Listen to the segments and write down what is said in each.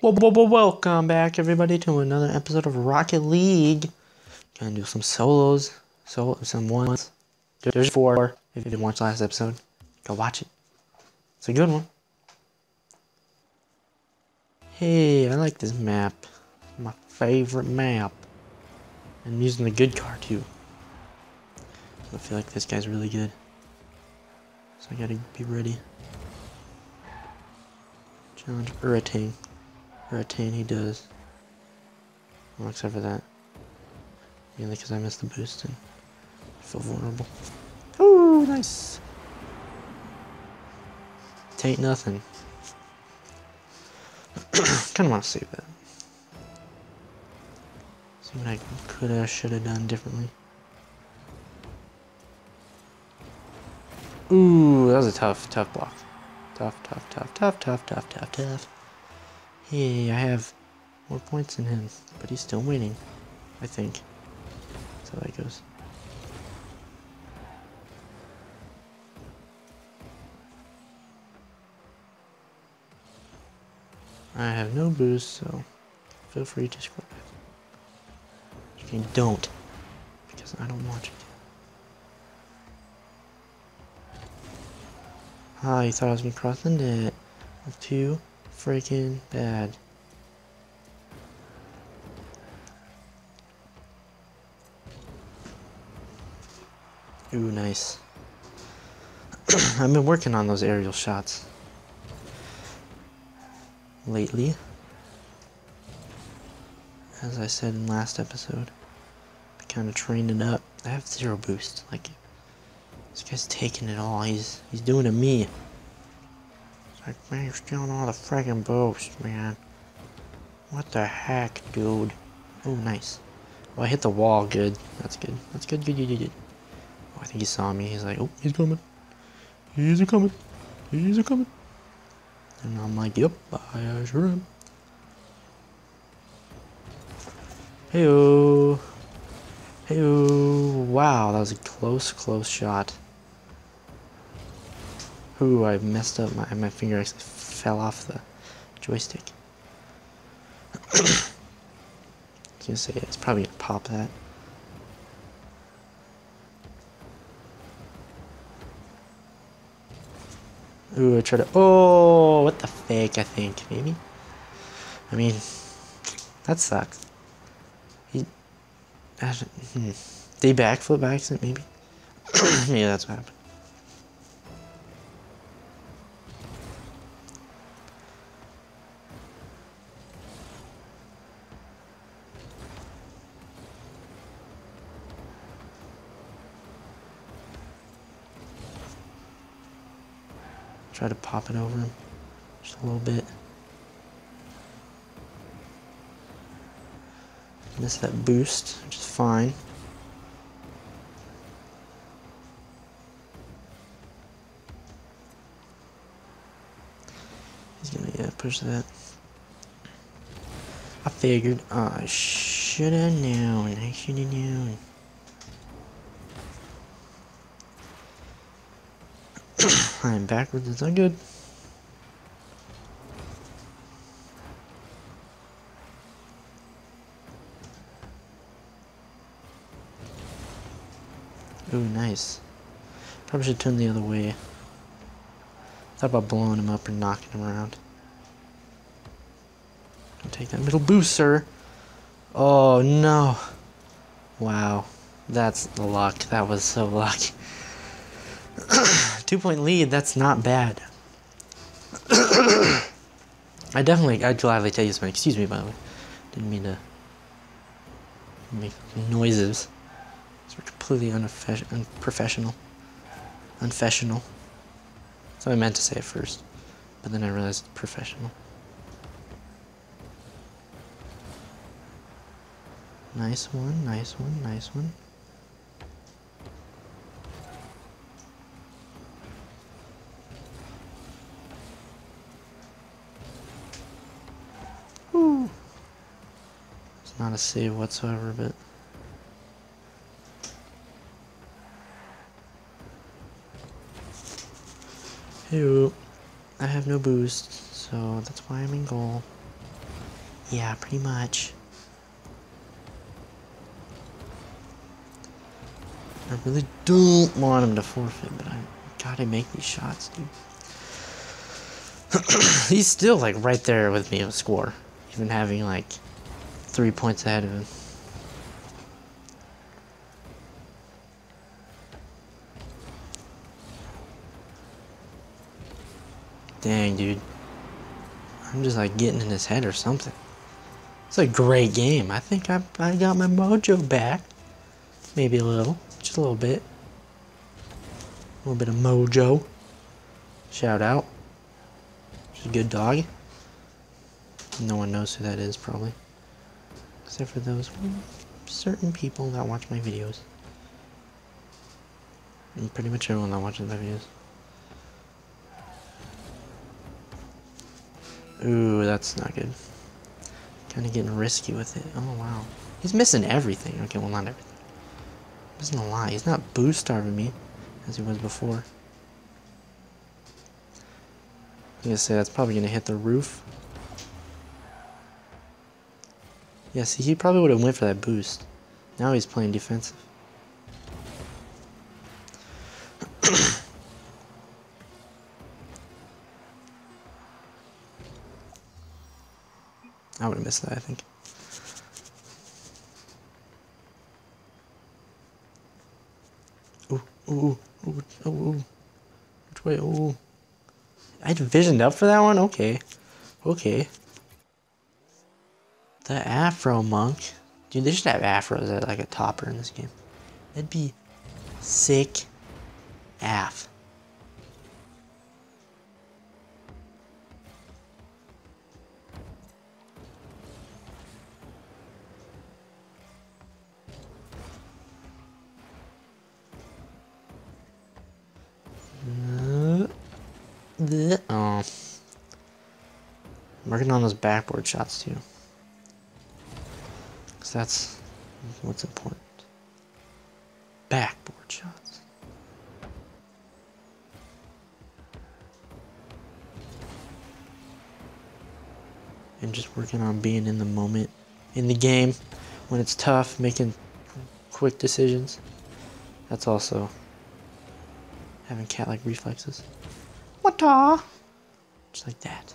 Welcome back, everybody, to another episode of Rocket League. Gonna do some solos, so some ones. There's four. If you didn't watch last episode, go watch it. It's a good one. Hey, I like this map. My favorite map. I'm using the good car too. I feel like this guy's really good. So I gotta be ready. Challenge Uratane. Uratane he does. Well, except for that. Mainly because I missed the boost and I feel vulnerable. Ooh, nice! Tain't nothing. Kinda wanna save that. See what I coulda, shoulda done differently. Ooh, that was a tough, tough block. Tough, tough, tough, tough, tough, tough, tough, tough. Hey, I have more points than him, but he's still winning. I think. That's how that goes. I have no boost, so feel free to scroll back. You can don't, because I don't want you to. Ah, you thought I was gonna cross the net. Too freaking bad. Ooh, nice. I've been working on those aerial shots lately. As I said in last episode, I kind of trained it up. I have zero boost. Like, this guy's taking it all. He's he's doing to me. Like, man, you're stealing all the friggin' boost, man. What the heck, dude? Oh, nice. Oh, I hit the wall. Good. That's good. That's good. Good. Good. Good. good. Oh, I think he saw me. He's like, oh, he's coming. He's a coming. He's a coming. And I'm like, yep, I sure am. Heyo. Wow, that was a close, close shot. Ooh, I messed up. My, my finger actually fell off the joystick. I gonna say, it's probably gonna pop that. Ooh, I tried to. Oh, what the fake, I think, maybe? I mean, that sucks. He. Hmm. They backflip accident, maybe? yeah, that's what happened. Try to pop it over him just a little bit. Miss that boost, which is fine. He's gonna yeah push that. I figured oh, I should have known. I should have known. I'm backwards, is not good? Ooh, nice. Probably should turn the other way. Thought about blowing him up and knocking him around. Don't take that middle boost, sir. Oh, no. Wow. That's luck. That was so lucky. Two point lead, that's not bad. I definitely, I'd gladly tell you something. Excuse me, by the way. Didn't mean to make noises. Were completely unprofessional. Unprofessional. That's what I meant to say at first. But then I realized it's professional. Nice one, nice one, nice one. It's not a save whatsoever, but... Hey, I have no boost, so that's why I'm in goal. Yeah, pretty much. I really don't want him to forfeit, but I gotta make these shots, dude. He's still like right there with me in score, even having like three points ahead of him. Dang, dude. I'm just like getting in his head or something. It's a great game. I think I, I got my mojo back. Maybe a little. Just a little bit. A little bit of mojo. Shout out. She's a good dog. No one knows who that is, probably. Except for those certain people that watch my videos. And pretty much everyone that watches my videos. Ooh, that's not good. Kind of getting risky with it. Oh, wow. He's missing everything. Okay, well, not everything. Missing a lot. He's not boost starving me as he was before. I'm gonna say that's probably gonna hit the roof. Yeah, see, he probably would have went for that boost. Now he's playing defensive. I would have missed that, I think. Ooh, ooh, ooh, ooh, ooh. Which way? Ooh. I visioned up for that one? Okay. Okay. The Afro Monk. Dude, they should have afros at like a topper in this game. That'd be sick af. Uh, oh. I'm working on those backboard shots too. Because that's what's important. Backboard shots. And just working on being in the moment, in the game, when it's tough, making quick decisions. That's also having cat-like reflexes. What Just like that.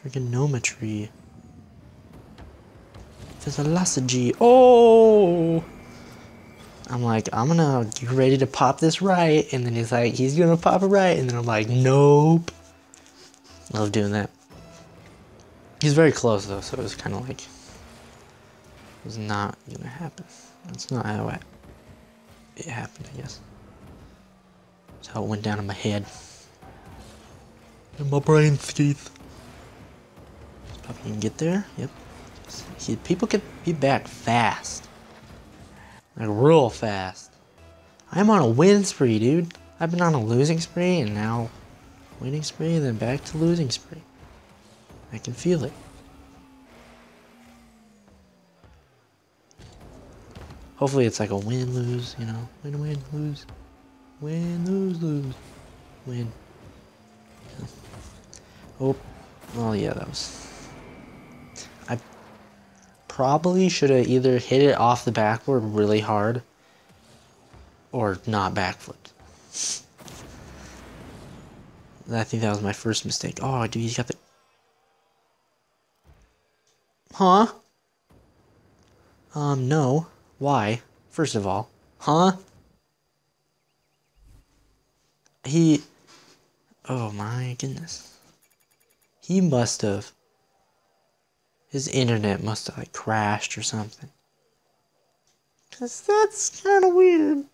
Trigonometry. Physiology. Oh! I'm like, I'm gonna get ready to pop this right. And then he's like, he's gonna pop it right. And then I'm like, nope. Love doing that. He's very close though, so it was kind of like, it was not gonna happen. That's not how it it happened, I guess. That's how it went down in my head. In my brain, Keith. Probably can get there. Yep. See, people can be back fast. Like real fast. I'm on a win spree, dude. I've been on a losing spree and now winning spree then back to losing spree. I can feel it. Hopefully it's like a win lose, you know, win win lose, win lose lose, win. Yeah. Oh, well yeah, that was. Probably should have either hit it off the backboard really hard, or not backflip. I think that was my first mistake. Oh, dude, he's got the. Huh? Um, no. Why? First of all. Huh? He. Oh my goodness. He must have. His internet must have like crashed or something. Cause that's kind of weird.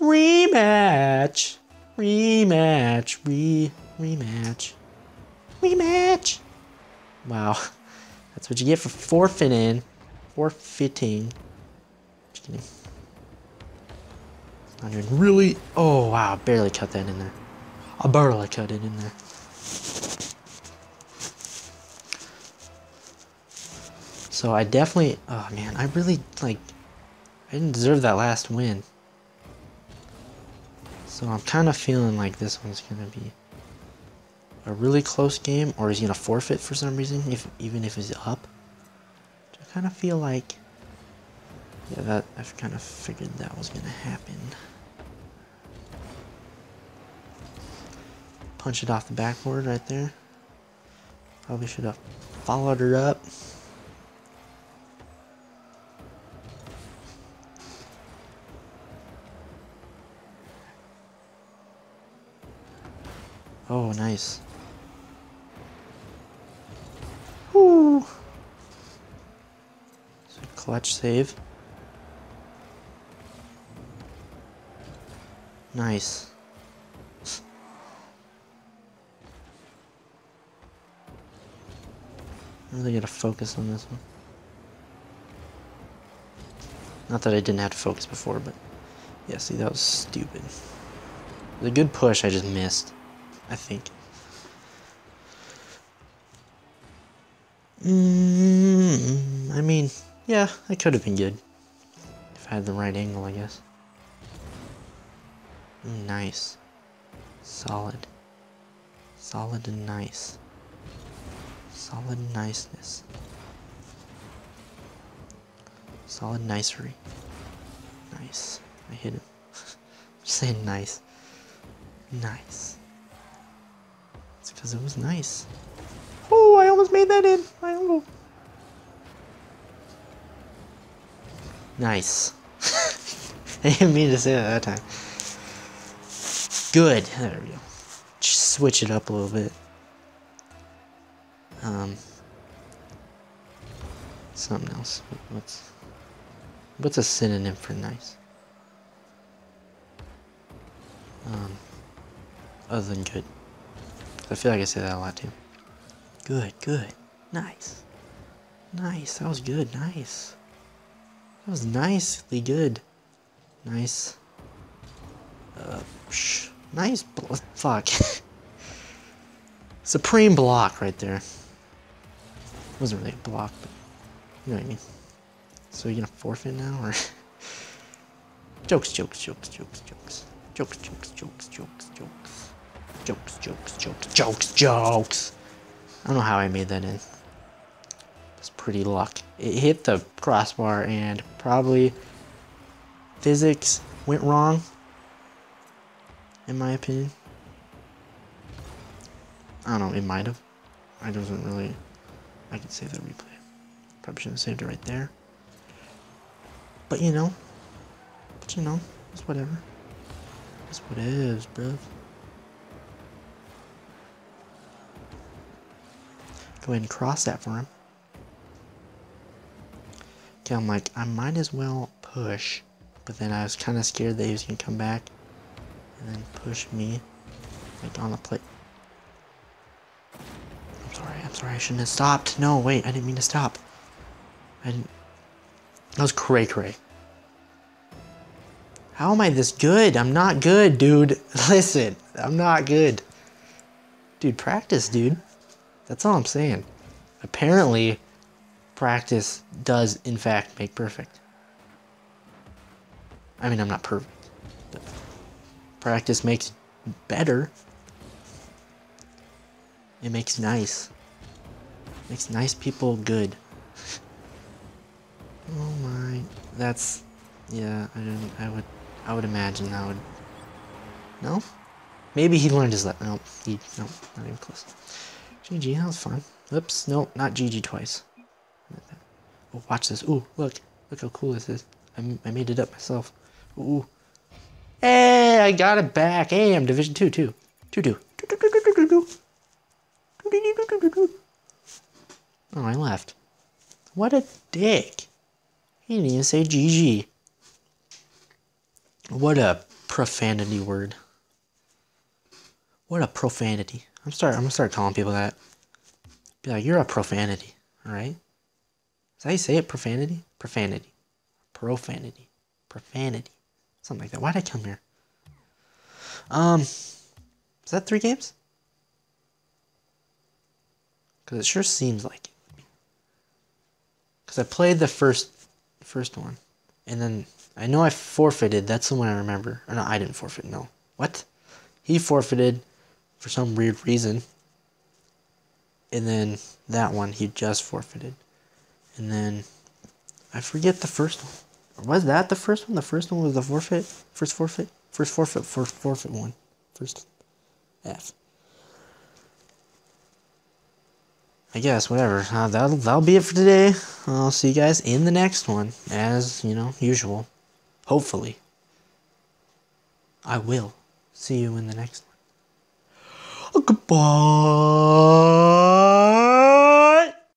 Rematch. Rematch. Re. Rematch. Rematch. Wow. That's what you get for forfeiting forfeiting. Just kidding. Not even really. Oh wow, barely cut that in there. I barely cut it in there. So I definitely. Oh man, I really like. I didn't deserve that last win. So I'm kind of feeling like this one's going to be a really close game, or he's going to forfeit for some reason, if even if he's up. I kind of feel like, yeah, that I've kind of figured that was going to happen. Punch it off the backboard right there. Probably should have followed her up. Oh, nice. Woo! clutch save. Nice. I'm really gotta focus on this one. Not that I didn't have to focus before, but yeah, see, that was stupid. The good push I just missed. I think. Mm, I mean, yeah, that could have been good. If I had the right angle, I guess. Nice. Solid. Solid and nice. Solid niceness. Solid nicery. Nice. I hit him. Just saying nice. Nice because it was nice. Oh, I almost made that in. I almost. Nice. I didn't mean to say that that time. Good. There we go. Just switch it up a little bit. Um. Something else. What's what's a synonym for nice? Um. Other than good. I feel like I say that a lot too. Good, good. Nice. Nice. That was good. Nice. That was nicely good. Nice. Uh, psh, nice. Fuck. Supreme block right there. It wasn't really a block, but you know what I mean. So you gonna forfeit now, or? jokes, jokes, jokes, jokes, jokes. Jokes, jokes, jokes, jokes, jokes. Jokes, jokes, jokes, jokes, jokes. I don't know how I made that in. It's pretty luck. It hit the crossbar and probably physics went wrong, in my opinion. I don't know, it might have. I wasn't really. I can save the replay. Probably shouldn't have saved it right there. But you know. But you know, it's whatever. It's what it is, bruv. Go ahead and cross that for him. Okay, I'm like, I might as well push. But then I was kind of scared that he was going to come back and then push me like on the plate. I'm sorry, I'm sorry, I shouldn't have stopped. No, wait, I didn't mean to stop. I didn't. That was cray cray. How am I this good? I'm not good, dude. Listen, I'm not good. Dude, practice, dude. That's all I'm saying. Apparently, practice does, in fact, make perfect. I mean, I'm not perfect. But practice makes better. It makes nice. It makes nice people good. oh my, that's yeah. I don't. I would. I would imagine that would. No, maybe he learned his lesson. No, he no, not even close. GG, that was fun. Oops, no, not GG twice. Oh, watch this. Ooh, look. Look how cool this is. I, I made it up myself. Ooh. Hey, I got it back. Hey, I'm Division 2, too. 2 2. Oh, I left. What a dick. He didn't even say GG. What a profanity word. What a profanity. I'm start. I'm gonna start calling people that. Be like, you're a profanity. All right. Is that how you say it? Profanity. Profanity. Profanity. Profanity. Something like that. Why'd I come here? Um, is that three games? Because it sure seems like it. Because I played the first, first one, and then I know I forfeited. That's the one I remember. Or no, I didn't forfeit. No, what? He forfeited for some weird reason. And then that one he just forfeited. And then I forget the first one. Was that the first one? The first one was the forfeit? First forfeit? First forfeit, first forfeit one. First F. I guess, whatever. Uh, that'll, that'll be it for today. I'll see you guys in the next one, as, you know, usual. Hopefully. I will see you in the next. Goodbye.